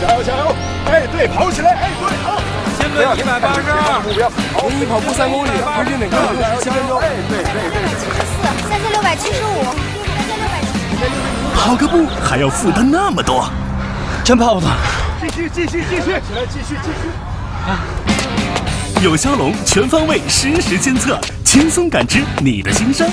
加油加油！哎，对，跑起来！哎，对，好。先在一百八十二，目标。跑步三公里，平均每个小时七分。哎，对对对。七十四，三千六百七十五，三千六百七十五。跑个步还要负担那么多，真怕不动。继续继续继续，起来继续继续。啊！有骁龙全方位实时监测，轻松感知你的心声。